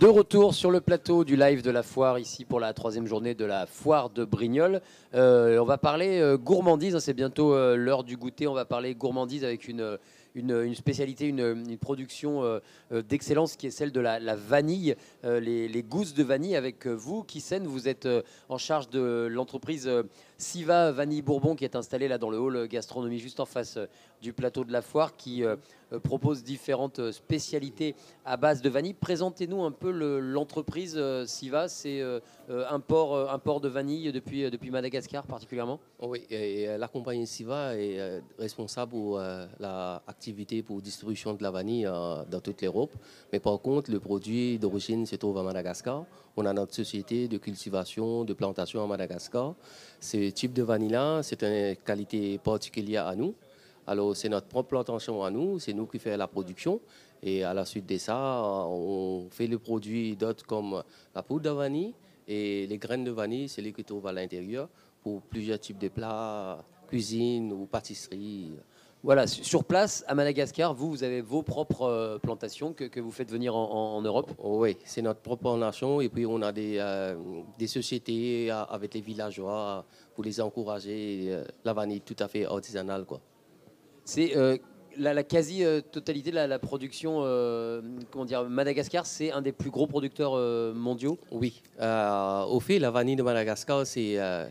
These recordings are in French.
De retour sur le plateau du live de la foire, ici pour la troisième journée de la foire de Brignoles. Euh, on va parler euh, gourmandise, hein, c'est bientôt euh, l'heure du goûter. On va parler gourmandise avec une, spécialité, une, production d'excellence qui est celle de la, vanille, les, gousses de vanille. Avec vous, Kissen, vous êtes en charge de l'entreprise Siva Vanille Bourbon qui est installée là dans le hall gastronomie juste en face du plateau de la foire propose différentes euh, spécialités à base de vanille. Présentez-nous un peu le- l'entreprise euh, Siva. C'est euh, euh, un, port, euh, un port de vanille depuis, euh, depuis Madagascar particulièrement? Oui, et euh, la compagnie Siva est euh, responsable pour euh, l'activité pour distribution de la vanille euh, dans toute l'Europe. Mais par contre, le produit d'origine se trouve à Madagascar. On a notre société de cultivation, de plantation à Madagascar. Ce type de vanille-là, c'est une qualité particulière à nous. Alors, c'est notre propre plantation à nous, c'est nous qui faisons la production. Et à la suite de ça, on fait le produit d'autres comme la poudre de vanille et les graines de vanille, c'est les qui trouvent à l'intérieur pour plusieurs types de plats, cuisine ou pâtisserie. Voilà, su- sur place à Madagascar, vous, vous avez vos propres euh, plantations que, que vous faites venir en, Europe? Oh oui, c'est notre propre nation et puis on a des, euh, des sociétés avec les villageois pour les encourager. euh, la vanille tout à fait artisanale. Quoi. C'est euh, la, quasi-totalité de la, production, euh, comment dire, Madagascar, c'est un des plus gros producteurs euh, mondiaux. Oui, euh, au fait, la vanille de Madagascar, c'est euh,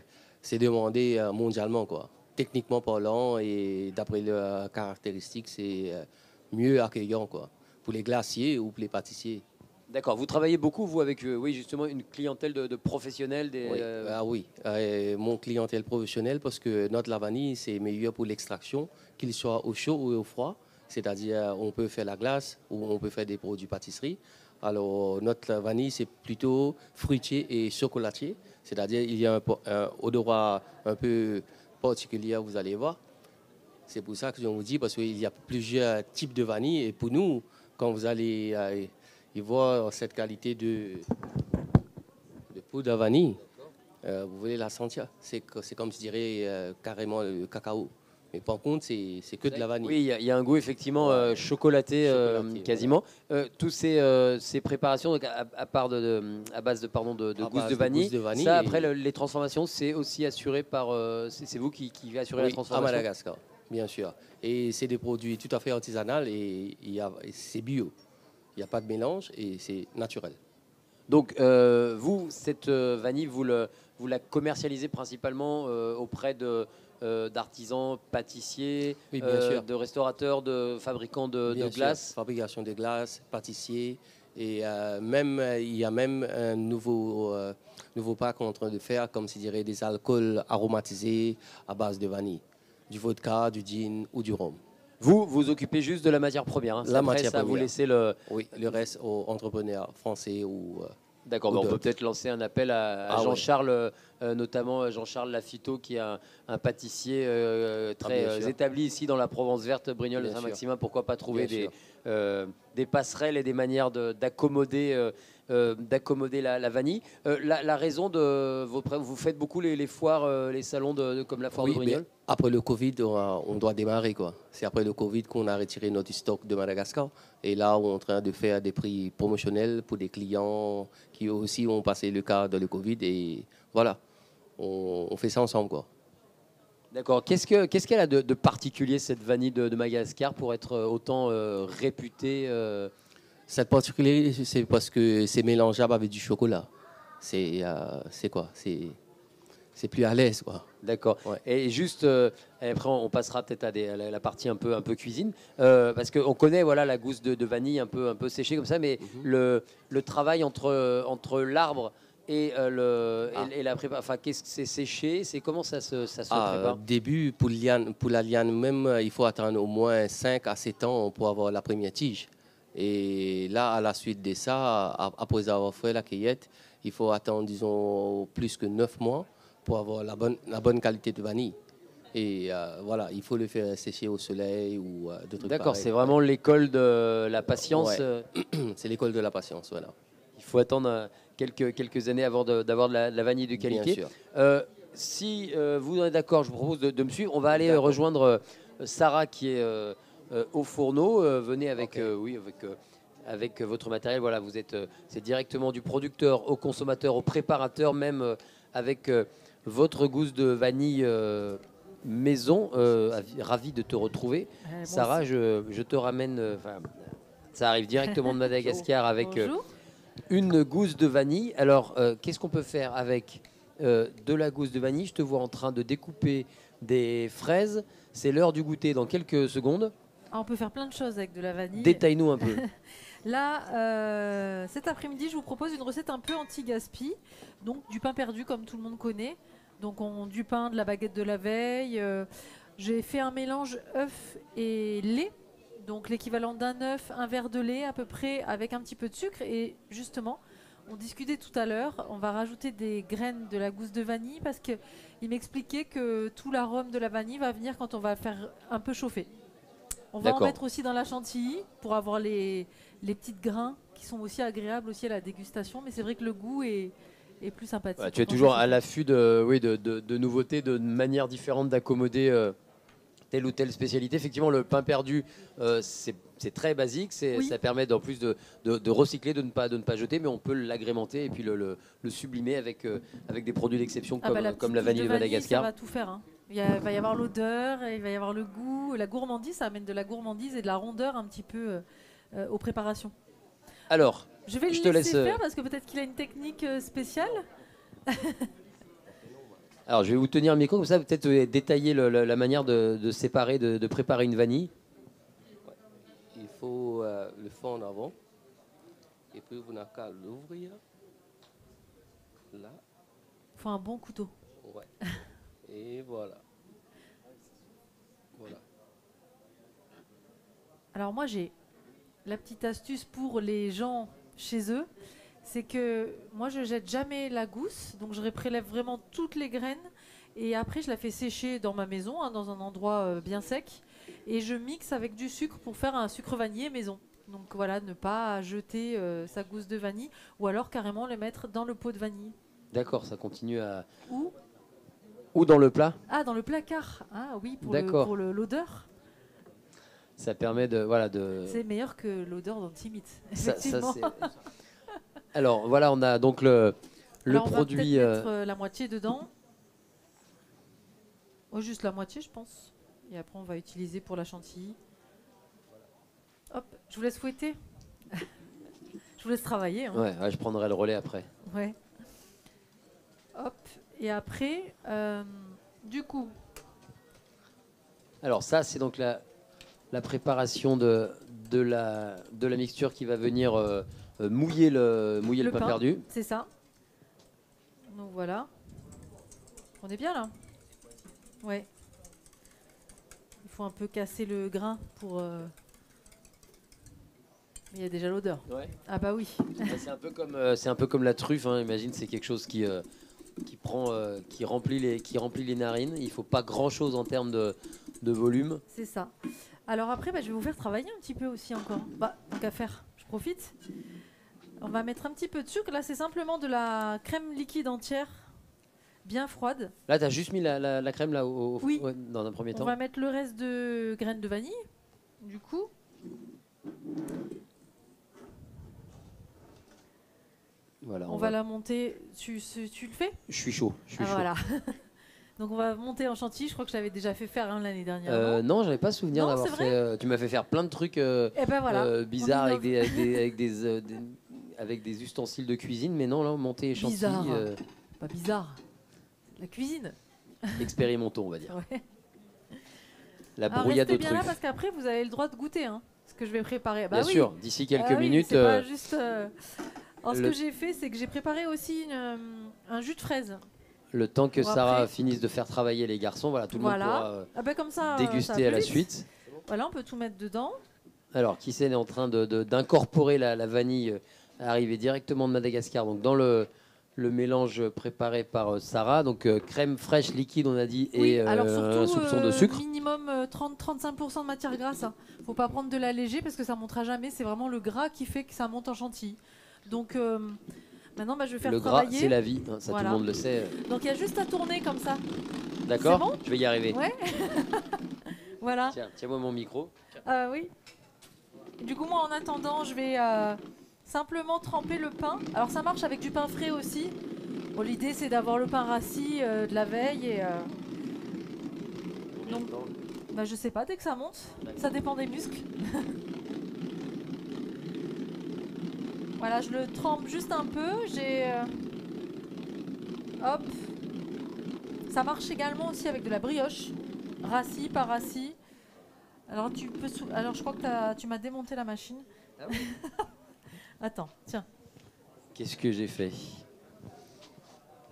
demandé euh, mondialement. Quoi. Techniquement parlant et d'après leurs caractéristiques, c'est euh, mieux accueillant quoi, pour les glaciers ou pour les pâtissiers. D'accord, vous travaillez beaucoup, vous, avec euh, oui, justement une clientèle de, de professionnels. Des, Oui, euh, ah oui. Euh, mon clientèle professionnelle, parce que notre la vanille, c'est meilleur pour l'extraction, qu'il soit au chaud ou au froid. C'est-à-dire, on peut faire la glace ou on peut faire des produits pâtisserie. Alors, notre vanille, c'est plutôt fruitier et chocolatier. C'est-à-dire, il y a un, un odorat un peu particulier, vous allez voir. C'est pour ça que je vous dis, parce qu'il y a plusieurs types de vanille. Et pour nous, quand vous allez euh, y voir cette qualité de, de poudre à vanille, euh, vous voulez la sentir. C'est comme je dirais euh, carrément le cacao. Mais par contre, c'est que de la vanille. Oui, il y, a- il y a un goût effectivement euh, chocolaté, euh, Chocolaté, quasiment. Euh, tous ces, euh, ces préparations donc, à, à part de, de- à base de pardon de, de À gousses base vanille, gousses de vanille ça après le- les transformations, c'est aussi assuré par. euh, c'est vous qui, qui assurez la Oui, à transformation. Madagascar, bien sûr. Et c'est des produits tout à fait artisanaux et c'est bio. Il n'y a pas de mélange et c'est naturel. Donc, euh, vous, cette euh, vanille, vous, le, vous la commercialisez principalement euh, auprès de, euh, d'artisans, pâtissiers, Oui, euh, de restaurateurs, de fabricants de, de glace? Fabrication de glace, pâtissier. Et euh, même, il y a même un nouveau, nouveau pas qu'on est en train de faire, comme je dirais, des alcools aromatisés à base de vanille. Du vodka, du gin ou du rhum. Vous, vous occupez juste de la matière première. hein. La Après, matière ça, vous première. laissez le. Oui, le reste aux entrepreneurs français ou... euh, D'accord, on peut peut-être lancer un appel à, à Ah. Jean-Charles, euh, euh, notamment Jean-Charles Lafito, qui est un, un pâtissier euh, très établi ici dans la Provence verte, Brignoles. Saint-Maximin. Pourquoi pas trouver des, des passerelles et des manières de- d'accommoder d'accommoder la, la vanille. Euh, la, la raison de vos vous faites beaucoup les, les foires, euh, les salons de, de- comme la foire Oui, de Brignoles? après le Covid, on, a- on doit démarrer. quoi. C'est après le Covid qu'on a retiré notre stock de Madagascar. Et là, on est en train de faire des prix promotionnels pour des clients qui aussi ont passé le cas de le Covid. Et voilà, on, on fait ça ensemble. quoi. D'accord. Qu'est-ce que qu'est-ce qu'elle a de, de particulier cette vanille de, de Madagascar pour être euh, autant euh, réputée euh, Cette particularité, c'est parce que c'est mélangeable avec du chocolat. C'est euh, quoi? C'est plus à l'aise. quoi. D'accord. Ouais. Et juste, euh, après, on passera peut-être à, la, partie un peu, un peu cuisine, euh, parce qu'on connaît voilà, la gousse de, de vanille un peu, un peu séchée comme ça, mais Mhm. le, le travail entre, entre l'arbre et, le, et- Ah. et, la préparation, enfin, qu'est-ce que c'est séché? C'est comment ça se, ça se Ah, prépare? début, pour, liane- pour la liane même, il faut attendre au moins 5 à 7 ans pour avoir la première tige. Et là, à la suite de ça, après avoir fait la cueillette, il faut attendre, disons, plus que 9 mois pour avoir la bonne, la bonne qualité de vanille. Et euh, voilà, il faut le faire sécher au soleil ou euh, d'autres trucs D'accord, c'est vraiment l'école de la patience. Ouais. euh, C'est l'école de la patience, voilà. Il faut attendre quelques, quelques années avant d'avoir de, la, de la vanille de Bien qualité. sûr. Euh, si vous en êtes d'accord, je vous propose de, de me suivre. On va aller rejoindre Sarah qui est au fourneau. Euh, venez avec, euh, oui, avec euh, avec votre matériel. Voilà, vous êtes, euh, c'est directement du producteur au consommateur, au préparateur, même euh, avec euh, votre gousse de vanille euh, maison. Euh, ravi de te retrouver. Euh, moi Sarah, je, je te ramène. euh, ça arrive directement de Madagascar avec euh, une gousse de vanille. Alors, euh, qu'est-ce qu'on peut faire avec euh, de la gousse de vanille? Je te vois en train de découper des fraises. C'est l'heure du goûter dans quelques secondes. Ah, on peut faire plein de choses avec de la vanille. Détaille-nous un peu. Là, euh, cet après-midi, je vous propose une recette un peu anti-gaspi. Donc du pain perdu, comme tout le monde connaît. Donc on, du pain, de la baguette de la veille. euh, J'ai fait un mélange œuf et lait. Donc l'équivalent d'un œuf, un verre de lait à peu près, avec un petit peu de sucre. Et justement, on discutait tout à l'heure, on va rajouter des graines de la gousse de vanille parce qu'il m'expliquait que tout l'arôme de la vanille va venir quand on va faire un peu chauffer. On va en mettre aussi dans la chantilly pour avoir les, les petites grains qui sont aussi agréables aussi à la dégustation. Mais c'est vrai que le goût est, est plus sympathique. Ouais, tu es toujours à l'affût de, oui, de, de- de nouveautés, de manières différentes d'accommoder euh, telle ou telle spécialité. Effectivement, le pain perdu, euh, c'est c'est très basique. Oui. Ça permet en plus de, de- de recycler, de ne, pas, de ne pas jeter, mais on peut l'agrémenter et puis le, le- le sublimer avec, euh, avec des produits d'exception Ah comme, bah, la comme la vanille de, Ça Madagascar. va tout faire. hein. Il y a- va y avoir l'odeur, il va y avoir le goût, la gourmandise. Ça amène de la gourmandise et de la rondeur un petit peu euh, euh, aux préparations. Alors, Je vais le Je te laisser laisse, euh, faire parce que peut-être qu'il a une technique euh, spéciale. alors, je vais vous tenir un micro, comme ça, peut-être euh, détailler le- le- la manière de, de séparer, de, de préparer une vanille. Il faut euh, le fondre avant. Et puis vous n'avez qu'à l'ouvrir. Là. Il faut un bon couteau. Ouais. Et voilà. Voilà. Alors moi j'ai la petite astuce pour les gens chez eux, c'est que moi je jette jamais la gousse, donc je prélève vraiment toutes les graines et après je la fais sécher dans ma maison, hein, dans un endroit euh, bien sec, et je mixe avec du sucre pour faire un sucre vanillé maison. Donc voilà, ne pas jeter euh, sa gousse de vanille, ou alors carrément le mettre dans le pot de vanille. D'accord, ça continue à. Ou Ou dans le plat, ah dans le placard. Ah oui pour le- D'accord. pour le- l'odeur, ça permet de. Voilà, de... c'est meilleur que l'odeur d'antimite. Ça- ça, Effectivement. c'est- Alors voilà, on a donc le, le Alors, on va produit. peut-être euh, mettre euh, la moitié dedans. Oh, juste la moitié, je pense. Et après, on va utiliser pour la chantilly. Hop, je vous laisse fouetter. je vous laisse travailler. hein. ouais, ouais, je prendrai le relais après. Ouais. Hop. Et après, euh, du coup, Alors ça, c'est donc la, la préparation de, de, la, de la mixture qui va venir euh, euh, mouiller le, mouiller le, Le pain, pain. perdu. c'est ça. Donc voilà. On est bien là Ouais. Il faut un peu casser le grain pour. euh, il y a déjà l'odeur. Ah bah oui. c'est un peu comme euh, c'est un peu comme la truffe. hein. Imagine, c'est quelque chose qui euh, qui prend, euh, qui remplit les qui remplit les narines. Il faut pas grand chose en termes de, de volume. C'est ça. Alors après, bah, je vais vous faire travailler un petit peu aussi encore. Bah, tant qu'à faire, je profite. On va mettre un petit peu de sucre. Là, c'est simplement de la crème liquide entière, bien froide. Là, tu as juste mis la, la- la crème là au, au- Oui. ouais, dans un premier On temps. va mettre le reste de graines de vanille, du coup. Voilà, On, va, la monter. Tu, le fais? Je suis chaud. Je suis Ah, chaud. Voilà. Donc on va monter en chantilly. Je crois que je l'avais déjà fait faire hein, l'année dernière. Euh, non? j'avais pas souvenir d'avoir fait. euh, tu m'as fait faire plein de trucs euh, Et ben voilà. euh, bizarres On avec des, innove. avec, des, avec, des, euh, des- avec des ustensiles de cuisine, mais non, là, monter chantilly, Bizarre. Pas bizarre. La cuisine. expérimentons, on va dire. Ouais. La brouillade de bien là parce qu'après vous avez le droit de goûter hein, ce que je vais préparer. Bah Bien oui. sûr, d'ici quelques Ah oui, minutes. c'est pas juste. Alors, ce le- que j'ai fait, c'est que j'ai préparé aussi une, euh, un jus de fraise. le temps que Bon, Sarah après- finisse de faire travailler les garçons, voilà, tout le Voilà. monde pourra euh, Ah bah comme ça. ça déguster à la vite. suite. Voilà, on peut tout mettre dedans. Alors, qui est en train de- de- d'incorporer la, la vanille euh, arrivée directement de Madagascar, donc dans le, le mélange préparé par Sarah, donc euh, crème fraîche liquide, on a dit, oui, et euh, alors surtout un soupçon de euh, sucre. minimum euh, 30-35% de matière grasse. hein. Faut pas prendre de la léger parce que ça montera jamais. C'est vraiment le gras qui fait que ça monte en chantilly. Donc euh, maintenant, bah, je vais faire Le gras, travailler. c'est la vie, hein, ça Voilà. tout le monde le sait. Donc il y a juste à tourner comme ça. D'accord bon? Je vais y arriver. Ouais. Voilà. Tiens, tiens-moi mon micro. Ah oui. Du coup, moi, en attendant, je vais euh, simplement tremper le pain. Alors, ça marche avec du pain frais aussi. Bon, l'idée, c'est d'avoir le pain rassis euh, de la veille et. euh, Donc, bah, je sais pas, dès que ça monte, ça dépend des muscles. voilà, je le trempe juste un peu. J'ai. euh, Hop. Ça marche également aussi avec de la brioche. Rassis, pas rassis. Alors, tu peux sou- Alors, je crois que tu m'as démonté la machine. Attends, tiens. Qu'est-ce que j'ai fait?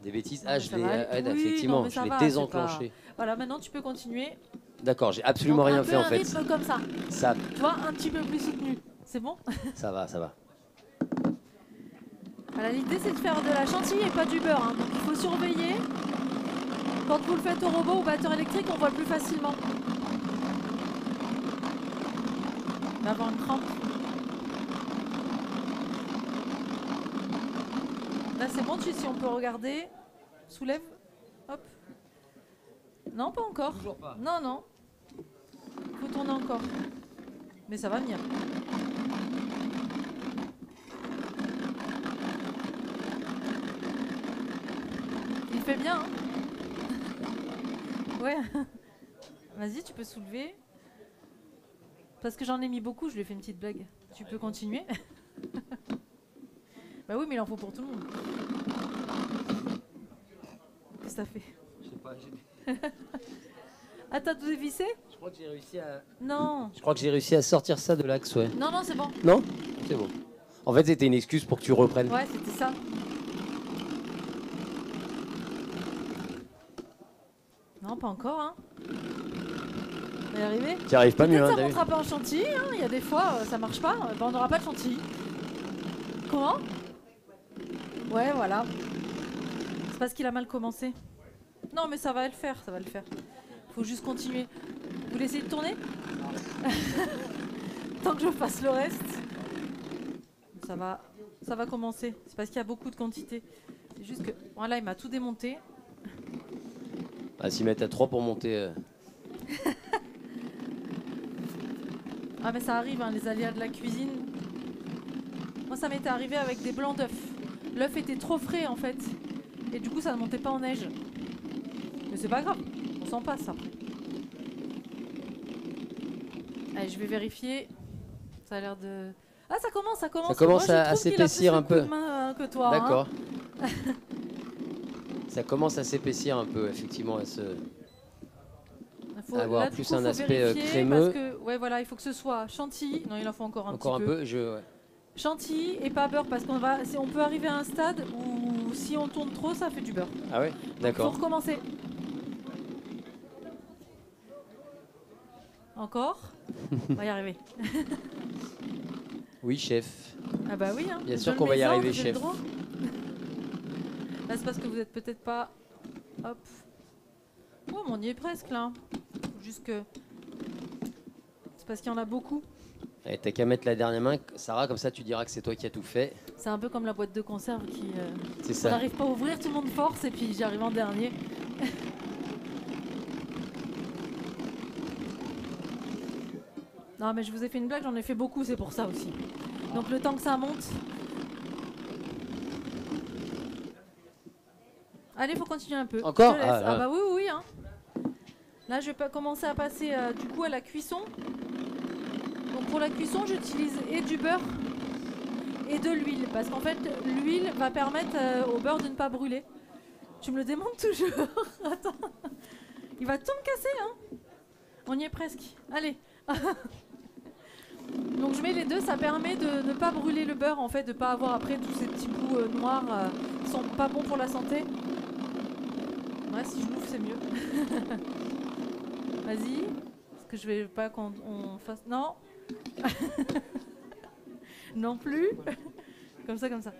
Des bêtises? Ah, je l'ai. ah, Oui, effectivement, non, je l'ai désenclenché. Voilà, maintenant tu peux continuer. D'accord, j'ai absolument Donc, rien un fait en un fait. rythme comme ça. Ça, Tu vois, un petit peu plus soutenu. C'est bon? Ça va, ça va. L'idée c'est de faire de la chantilly et pas du beurre. hein. Donc il faut surveiller. Quand vous le faites au robot ou au batteur électrique, on voit plus facilement. On va avoir une crampe. Là c'est bon, tu, si on peut regarder. Soulève. Hop. Non, pas encore. Toujours pas. Non, non. Faut tourner encore. Mais ça va venir. Il fait bien. hein ouais. Vas-y, tu peux soulever. Parce que j'en ai mis beaucoup, je lui ai fait une petite blague. Tu peux continuer. bah oui, mais il en faut pour tout le monde. Qu'est-ce que ça fait? Je sais pas, Ah, t'as tout dévissé je crois que j'ai réussi à. Non. Je crois que j'ai réussi à sortir ça de l'axe, ouais. Non, non, c'est bon. Non? C'est bon. En fait, c'était une excuse pour que tu reprennes. Ouais, c'était ça. Pas encore, hein. On va y arriver. Tu arrives pas mieux, hein, ça montera pas en chantilly, hein. Il y a des fois, euh, ça marche pas. bah, on n'aura pas de chantilly. Comment? Ouais, voilà. C'est parce qu'il a mal commencé. Non, mais ça va le faire, ça va le faire. Faut juste continuer. Vous laissez de tourner? Tant que je fasse le reste. Ça va, ça va commencer. C'est parce qu'il y a beaucoup de quantité. C'est juste que, voilà, il m'a tout démonté. Ah, s'y mettre à 3 pour monter. euh. Ah mais ça arrive, hein, les aléas de la cuisine. Moi ça m'était arrivé avec des blancs d'œufs. L'œuf était trop frais en fait. Et du coup ça ne montait pas en neige. Mais c'est pas grave, on s'en passe après. Allez, je vais vérifier. Ça a l'air de... Ah ça commence, ça commence. Ça commence Moi, je à- à trouve qu'il a s'épaissir un coup peu. de main, euh, que toi. hein. D'accord. ça commence à s'épaissir un peu, effectivement. À se... Faut- Avoir là, plus coup, un aspect, euh, crémeux. Parce que, ouais, voilà, il faut que ce soit chantilly. Non, il en faut encore un Encore un petit peu. peu, je. ouais. Chantilly et pas beurre parce qu'on va, on peut arriver à un stade où si on tourne trop, ça fait du beurre. Ah ouais Faut D'accord. recommencer. Encore On va y arriver. Oui, chef. Ah bah oui, hein. Bien sûr qu'on va y arriver, chef. Là, c'est parce que vous êtes peut-être pas. Hop. Oh, mais on y est presque là. Juste que. C'est parce qu'il y en a beaucoup. Allez, T'as qu'à mettre la dernière main, Sarah, comme ça tu diras que c'est toi qui as tout fait. C'est un peu comme la boîte de conserve qui. euh, C'est On ça. n'arrive pas à ouvrir, tout le monde force et puis j'y arrive en dernier. non mais je vous ai fait une blague, j'en ai fait beaucoup, c'est pour ça aussi. Donc le temps que ça monte. Allez, faut continuer un peu. Encore. Ah, ah, bah oui, oui, oui. hein. Là, je vais commencer à passer euh, du coup à la cuisson. Donc pour la cuisson, j'utilise et du beurre et de l'huile parce qu'en fait l'huile va permettre euh, au beurre de ne pas brûler. Tu me le démontes toujours. Attends. Il va tout me casser hein. On y est presque. Allez. Donc je mets les deux, ça permet de ne pas brûler le beurre en fait, de pas avoir après tous ces petits bouts euh, noirs euh, qui sont pas bons pour la santé. Ouais, si je l'ouvre c'est mieux. Vas-y. Parce que je vais pas qu'on on fasse. Non. non plus. comme ça, comme ça.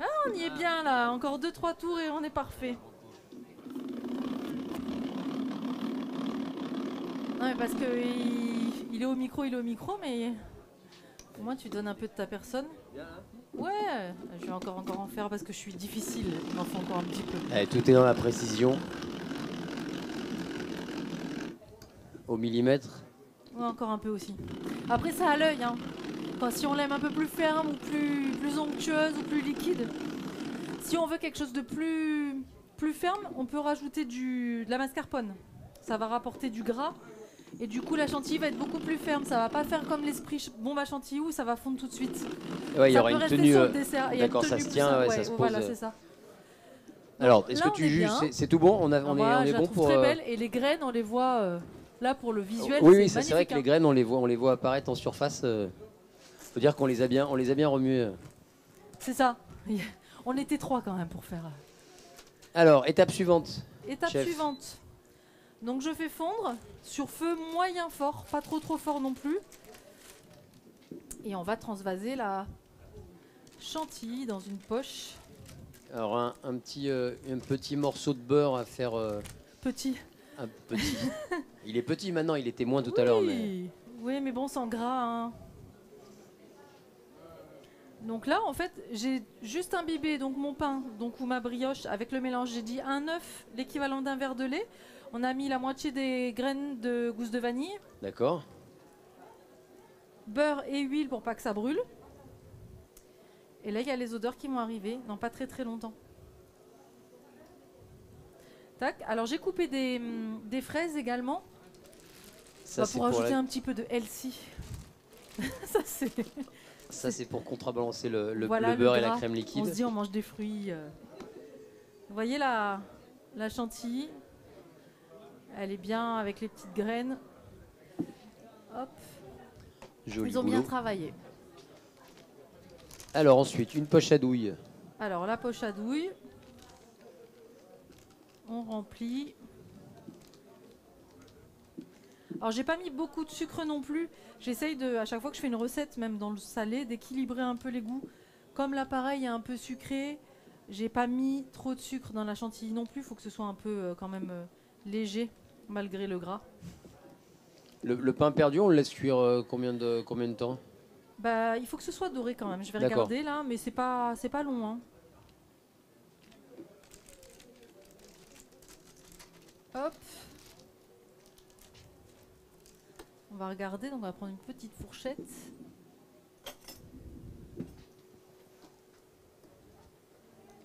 Ah, on y est bien là. Encore 2-3 tours et on est parfait. Non, mais parce que il, il est au micro, il est au micro, mais au moins tu donnes un peu de ta personne. Ouais, je vais encore encore en faire parce que je suis difficile. Il en faut encore un petit peu. Allez, tout est dans la précision. Au millimètre. Ouais, encore un peu aussi. Après, ça à l'œil. Hein. Enfin, si on l'aime un peu plus ferme ou plus, plus onctueuse ou plus liquide. Si on veut quelque chose de plus, plus ferme, on peut rajouter du, de la mascarpone. Ça va rapporter du gras. Et du coup, la chantilly va être beaucoup plus ferme. Ça va pas faire comme l'esprit bombe à chantilly où ça va fondre tout de suite. Ouais, il y aura une tenue. euh, d'accord, ça se tient, ouais, ça se Voilà, pose, c'est ça. Alors, est-ce que tu est juges c'est- tout bon? On, a, on, Voilà, est, on je est la bon pour. très euh, belle. Et les graines, on les voit euh, là pour le visuel. Oui, oui, c'est vrai que les graines, on les voit, on les voit apparaître en surface. euh, faut dire qu'on les a bien, on les a bien remuées. C'est ça. On était trois quand même pour faire. euh, Alors, étape suivante. Étape Chef. suivante. Donc je fais fondre sur feu moyen fort, pas trop trop fort non plus. Et on va transvaser la chantilly dans une poche. Alors, un, un petit, euh, un petit morceau de beurre à faire. euh, Petit. un petit. il est petit maintenant, il était moins tout à l'heure. Mais... Oui, mais bon, sans gras. hein. Donc là, en fait, j'ai juste imbibé donc mon pain donc, ou ma brioche avec le mélange. J'ai dit un œuf, l'équivalent d'un verre de lait. On a mis la moitié des graines de gousse de vanille. D'accord. beurre et huile pour pas que ça brûle. Et là, il y a les odeurs qui vont arriver dans pas très très longtemps. Tac. Alors, j'ai coupé des, hum, des fraises également Ça, Bah, c'est pour ajouter la- un petit peu de healthy. ça, c'est. ça, c'est pour contrebalancer le, le- Voilà, le le beurre et la crème On liquide. se dit, on mange des fruits. euh. Vous voyez la, la chantilly? Elle est bien avec les petites graines. Hop, Joli ils ont bien travaillé. Alors, ensuite, une poche à douille. Alors la poche à douille, on remplit. Alors j'ai pas mis beaucoup de sucre non plus. J'essaye de, à chaque fois que je fais une recette, même dans le salé, d'équilibrer un peu les goûts. Comme l'appareil est un peu sucré, j'ai pas mis trop de sucre dans la chantilly non plus. Il faut que ce soit un peu euh, quand même euh, léger malgré le gras. Le, le pain perdu, on le laisse cuire euh, combien, de, combien de temps? Bah il faut que ce soit doré quand même. Je vais D'accord. regarder là, mais c'est pas c'est pas long. hein. Hop. On va regarder, donc on va prendre une petite fourchette.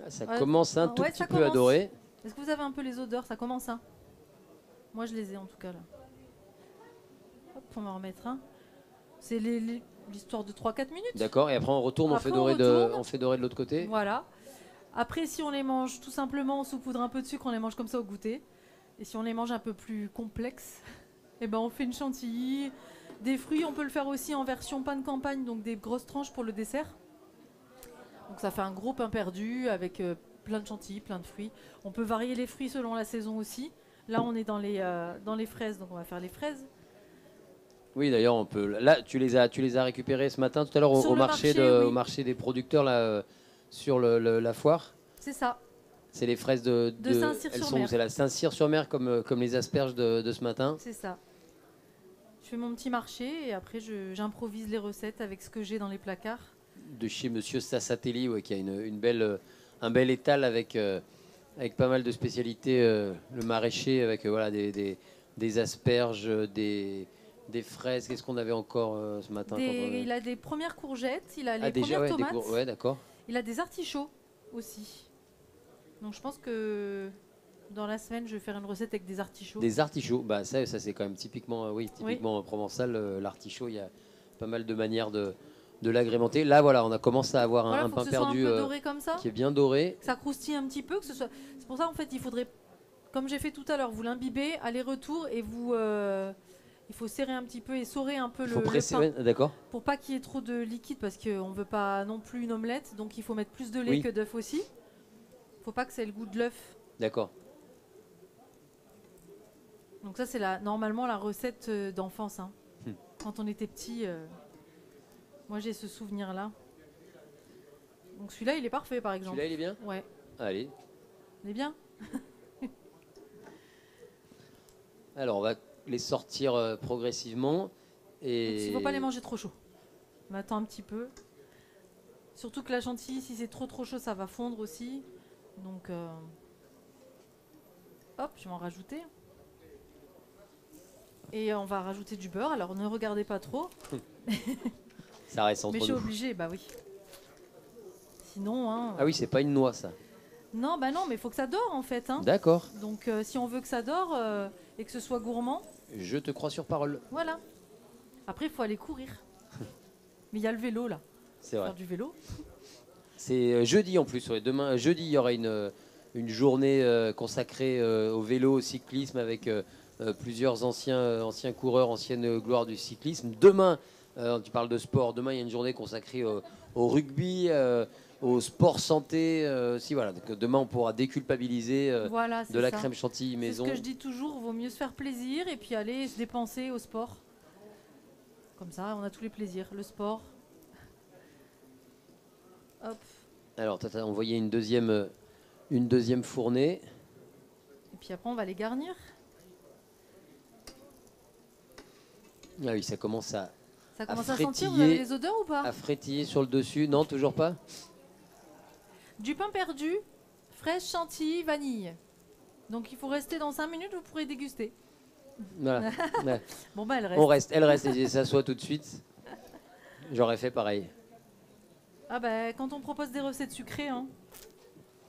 Ah, Ça Ouais. commence un Ah, tout ouais, petit ça peu à commence. dorer. Est-ce que vous avez un peu les odeurs? Ça commence, hein Moi, je les ai en tout cas là. Hop, on va en remettre un. C'est l'histoire de 3-4 minutes. D'accord, et après on retourne, on Après, fait on dorer de, on fait dorer de l'autre côté. Voilà. Après, si on les mange tout simplement, on saupoudre un peu de sucre, on les mange comme ça au goûter. Et si on les mange un peu plus complexes, eh ben on fait une chantilly. Des fruits, on peut le faire aussi en version pain de campagne, donc des grosses tranches pour le dessert. Donc ça fait un gros pain perdu avec euh, plein de chantilly, plein de fruits. On peut varier les fruits selon la saison aussi. Là, on est dans les, euh, dans les fraises, donc on va faire les fraises. Oui, d'ailleurs, on peut. Là, tu les as, tu les as récupérées ce matin, tout à l'heure au, marché, marché, de, oui. au marché des producteurs là, euh, sur le- le- la foire. C'est ça. C'est les fraises de, De Saint-Cyr-sur-Mer. elles sont- C'est la Saint-Cyr-sur-Mer comme, euh, comme les asperges de, de ce matin. C'est ça. Je fais mon petit marché et après je- j'improvise les recettes avec ce que j'ai dans les placards. de chez Monsieur Sassatelli, ouais, qui a une, une belle, un bel étal avec, euh, avec pas mal de spécialités. euh, le maraîcher avec euh, voilà, des, des, des asperges, euh, des, des fraises. Qu'est-ce qu'on avait encore euh, ce matin Des- quand on- Il a des premières courgettes, il a les Ah, déjà, premières ouais, des tomates, cour- ouais, d'accord. il a des artichauts aussi. Donc je pense que dans la semaine je vais faire une recette avec des artichauts. Des artichauts, bah ça, ça c'est quand même typiquement, euh, oui, typiquement euh, provençal. euh, L'artichaut, il y a pas mal de manières de, de l'agrémenter. Là, voilà, on a commencé à avoir un, Voilà, un faut pain que ce soit perdu un peu euh, doré comme ça, qui est bien doré. que ça croustille un petit peu, que ce soit. C'est pour ça en fait il faudrait, comme j'ai fait tout à l'heure, vous l'imbibez, aller-retour et vous. euh, Il faut serrer un petit peu et saurer un peu Il le, faut le presser, d'accord. pour pas qu'il y ait trop de liquide parce qu'on veut pas non plus une omelette, donc il faut mettre plus de lait Oui. que d'œuf aussi. Faut pas que ça ait le goût de l'œuf. D'accord. Donc ça c'est la, normalement la recette euh, d'enfance. hein. Hmm. Quand on était petit, euh, moi j'ai ce souvenir là. Donc celui-là il est parfait par exemple. Celui-là, il est bien Ouais, Allez. il est bien. Alors, on va les sortir euh, progressivement. Donc, Et... Il faut pas les manger trop chaud. On attend un petit peu. Surtout que la chantilly, si c'est trop trop chaud, ça va fondre aussi. Donc, euh, hop, je vais en rajouter. Et on va rajouter du beurre. Alors ne regardez pas trop. Ça reste Mais je suis nous. obligée, bah oui. Sinon, hein. Ah oui, c'est pas une noix ça. Non, bah non, mais il faut que ça dore en fait. hein. D'accord. Donc euh, si on veut que ça dore euh, et que ce soit gourmand, Je te crois sur parole. voilà. Après, il faut aller courir. mais il y a le vélo là. C'est vrai. Faire du vélo. C'est euh, jeudi en plus. ouais. Demain, jeudi, il y aura une, euh, une journée euh, consacrée euh, au vélo, au cyclisme avec euh, euh, plusieurs anciens, euh, anciens coureurs, anciennes gloires du cyclisme. Demain, tu parles de sport. Demain, il y a une journée consacrée au, rugby, euh, au sport santé. euh, si voilà. Donc, demain, on pourra déculpabiliser euh, Voilà, de la ça. crème chantilly C'est ce maison. que je dis toujours, vaut mieux se faire plaisir et puis aller se dépenser au sport. Comme ça, on a tous les plaisirs. Le sport. Hop. Alors, tu as envoyé une deuxième, euh, une deuxième fournée. Et puis après, on va les garnir. Ah oui, ça commence à, Ça commence à, sentir, vous avez les odeurs ou pas à frétiller sur le dessus. Non, toujours pas Du pain perdu, fraise, chantilly, vanille. Donc il faut rester dans 5 minutes, vous pourrez déguster. Voilà. Ouais. Bon bah elle reste. On reste, elle reste et s'assoit tout de suite. J'aurais fait pareil. Ah bah quand on propose des recettes sucrées, hein,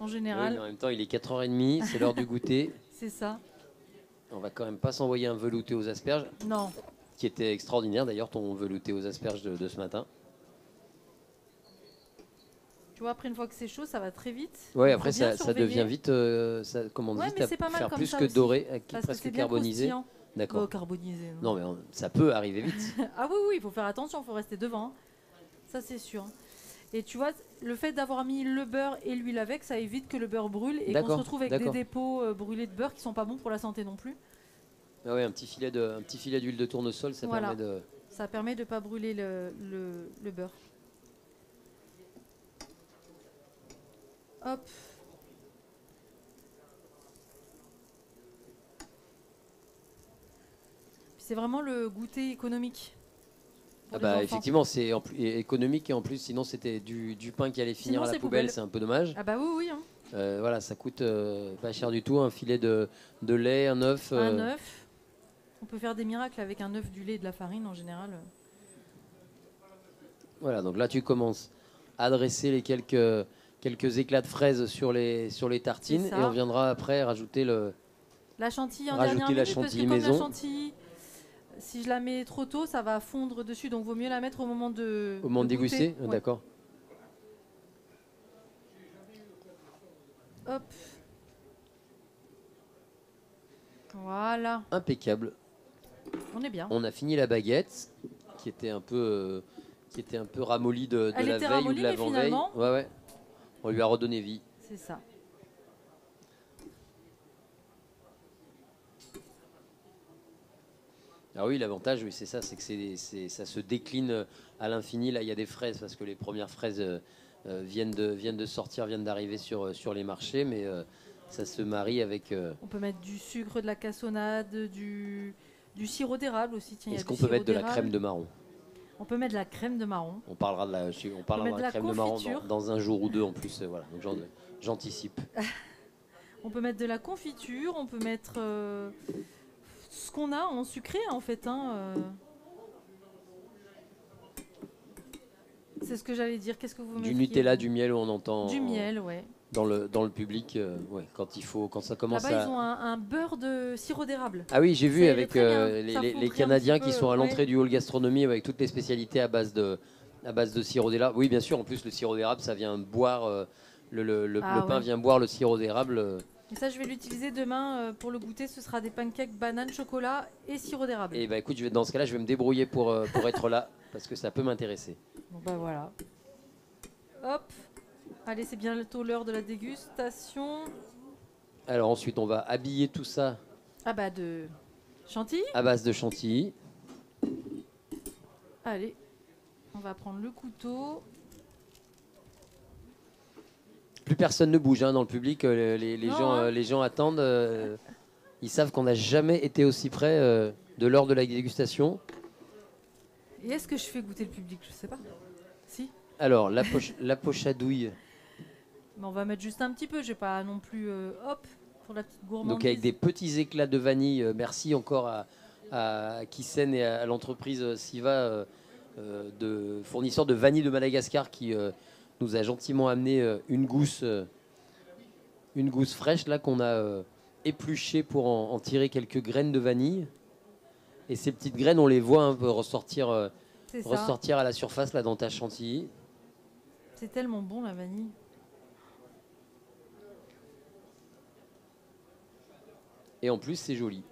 en Oui, général, mais en même temps, il est 4h30, c'est l'heure du goûter. c'est ça. On va quand même pas s'envoyer un velouté aux asperges, Non, qui était extraordinaire d'ailleurs, ton velouté aux asperges de, de ce matin. tu vois, après une fois que c'est chaud, ça va très vite. Il après ça, devient vite, euh, ça commande Ouais, mais c'est pas mal faire comme plus ça que aussi, doré, parce que presque bien carbonisé. D'accord. Oh, carbonisé. Non non. mais on- ça peut arriver vite. Ah oui, oui, il faut faire attention, il faut rester devant. hein. Ça, c'est sûr. Et tu vois, le fait d'avoir mis le beurre et l'huile avec, ça évite que le beurre brûle et qu'on se retrouve avec des dépôts euh, brûlés de beurre qui sont pas bons pour la santé non plus. Ah ouais, un petit filet de, un petit filet d'huile de tournesol, ça Voilà. permet de. Ça permet de ne pas brûler le, le- le beurre. Hop. C'est vraiment le goûter économique. Ah bah effectivement, c'est économique et en plus, sinon c'était du, du pain qui allait finir Sinon, à la poubelle, c'est un peu dommage. Ah bah oui, oui. hein. Euh, voilà, ça coûte euh, pas cher du tout, un filet de, de lait, un œuf. euh, Un œuf. On peut faire des miracles avec un œuf, du lait et de la farine en général. Voilà, donc là tu commences à dresser les quelques, quelques éclats de fraises sur les, sur les tartines et on viendra après rajouter le. La chantilly en Rajouter dernière la minute parce que chantilly la si je la mets trop tôt, ça va fondre dessus. Donc vaut mieux la mettre au moment de. Au moment de goûter. déguster Ouais. D'accord. Hop. Voilà, Impeccable. On est bien. On a fini la baguette qui était un peu, euh, qui était un peu ramollie de, de Elle la était veille ou de mais l'avant-veille. finalement- Ouais, ouais. On lui a redonné vie. C'est ça. Ah oui, l'avantage, oui, c'est ça, c'est que c'est, c'est- ça se décline à l'infini. Là, il y a des fraises parce que les premières fraises euh, euh, viennent, de, viennent de sortir, viennent d'arriver sur, euh, sur les marchés, mais euh, ça se marie avec. euh, On peut mettre du sucre, de la cassonade, du, du sirop d'érable aussi. Tiens, Est-ce qu'on peut mettre de la crème de marron On peut mettre de la crème de marron. On parlera de la, on parlera mettre de la crème de marron dans, un jour ou deux en plus. euh, voilà, donc j'anticipe. On peut mettre de la confiture, on peut mettre euh, ce qu'on a en sucré en fait. hein, euh. C'est ce que j'allais dire. Qu'est-ce que vous Du Nutella, du miel, on entend Du miel, ouais. Dans le dans le public. euh, ouais, quand il faut, quand ça commence Là-bas, à. ils ont un, un beurre de sirop d'érable. Ah oui, j'ai vu C'est avec euh, les, les- Canadiens qui peu, sont à l'entrée ouais. du hall gastronomie avec toutes les spécialités à base de à base de sirop d'érable. Oui, bien sûr. En plus, le sirop d'érable, ça vient boire euh, le, le- le- Ah le pain ouais. vient boire le sirop d'érable. Et ça, je vais l'utiliser demain pour le goûter. Ce sera des pancakes banane, chocolat et sirop d'érable. Et bah écoute, je vais, dans ce cas-là, je vais me débrouiller pour pour être là parce que ça peut m'intéresser. Bon bah voilà. Hop. Allez, c'est bientôt l'heure de la dégustation. Alors ensuite, on va habiller tout ça Ah bah de chantilly. à base de chantilly. Allez, on va prendre le couteau. Plus personne ne bouge hein, dans le public. euh, les, les Non, gens, hein. euh, les gens attendent. euh, ils savent qu'on n'a jamais été aussi près euh, de l'heure de la dégustation. Et est-ce que je fais goûter le public? Je sais pas. Si. Alors, la, poche, la pochadouille, Mais on va mettre juste un petit peu. Je vais pas non plus. euh, hop. Pour la petite gourmandise. donc avec des petits éclats de vanille. euh, merci encore à, à Kissen et à, l'entreprise Siva, de fournisseur de vanille de Madagascar, qui nous a gentiment amené une gousse, une gousse fraîche là qu'on a épluchée pour en, tirer quelques graines de vanille. Et ces petites graines, on les voit un peu ressortir, ressortir à la surface là dans ta chantilly. C'est tellement bon la vanille. Et en plus, c'est joli.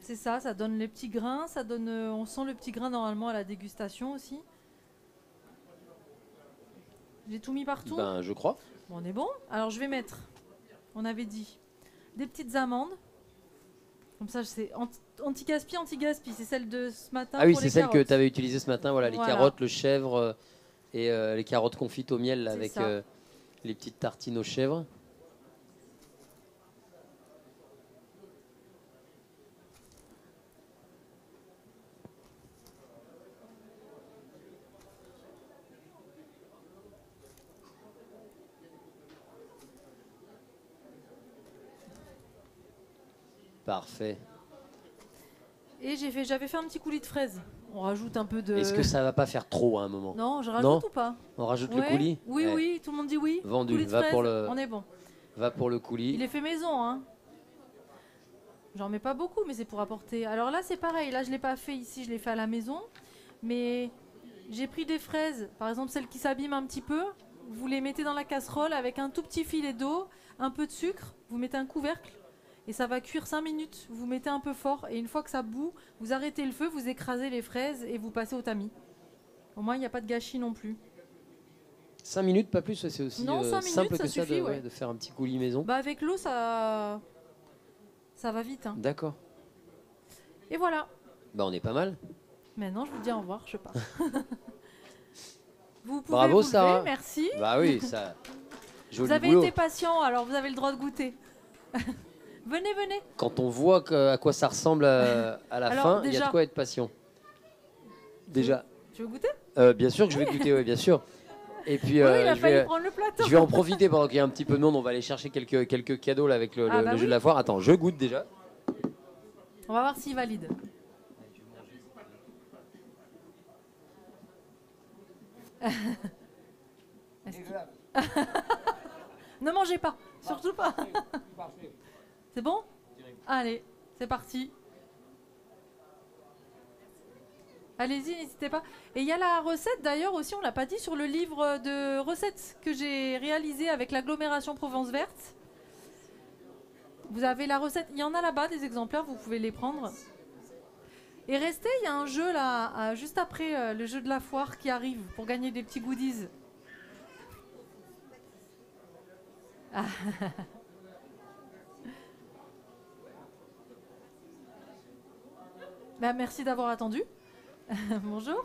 C'est ça, ça donne les petits grains, ça donne, euh, on sent le petit grain normalement à la dégustation aussi. J'ai tout mis partout. Ben, je crois. Bon, on est bon. Alors, je vais mettre, on avait dit, des petites amandes. Comme ça, c'est anti-gaspi, anti-gaspi. C'est celle de ce matin. Ah oui, c'est celle que tu avais utilisée ce matin. Voilà, les carottes, le chèvre euh, et euh, les carottes confites au miel avec les petites tartines au chèvre. Parfait. Et j'ai fait, j'avais fait un petit coulis de fraises. On rajoute un peu de. Est-ce que ça va pas faire trop à un moment Non, je rajoute ou pas On rajoute le coulis Oui, oui, tout le monde dit oui. Vendu. Va pour le. On est bon. Va pour le coulis. Il est fait maison, hein. J'en mets pas beaucoup, mais c'est pour apporter. Alors là, c'est pareil. Là, je l'ai pas fait ici, je l'ai fait à la maison. Mais j'ai pris des fraises, par exemple celles qui s'abîment un petit peu. Vous les mettez dans la casserole avec un tout petit filet d'eau, un peu de sucre. Vous mettez un couvercle et ça va cuire 5 minutes. Vous mettez un peu fort et une fois que ça bout, vous arrêtez le feu, vous écrasez les fraises et vous passez au tamis. Au moins, il n'y a pas de gâchis non plus. 5 minutes, pas plus, c'est aussi euh, simple que ça, de, faire un petit coulis maison. Bah avec l'eau, ça, ça va vite. Hein. D'accord. Et voilà. Bah on est pas mal. Maintenant, je vous dis au revoir, je pars. vous pouvez Bravo vous Sarah. merci. Bah oui, ça. vous avez été patient, alors vous avez le droit de goûter. Venez, venez. Quand on voit à quoi ça ressemble à, la fin, il y a de quoi être patient. Déjà. Tu veux goûter? Euh, Bien sûr que je vais goûter, oui, bien sûr. Et puis, euh, il a je, vais, prendre le plateau. je vais en profiter pendant qu'il y a un petit peu de monde. On va aller chercher quelques, quelques cadeaux là, avec le, ah, bah jeu de la foire. Attends, je goûte déjà. On va voir s'il valide. ne mangez pas, surtout pas. C'est bon? Allez, c'est parti. Allez-y, n'hésitez pas. Et il y a la recette d'ailleurs aussi, on l'a pas dit, sur le livre de recettes que j'ai réalisé avec l'agglomération Provence Verte. Vous avez la recette, il y en a là-bas des exemplaires, vous pouvez les prendre. Et restez, il y a un jeu là, juste après euh, le jeu de la foire qui arrive pour gagner des petits goodies. Bah, merci d'avoir attendu. Bonjour.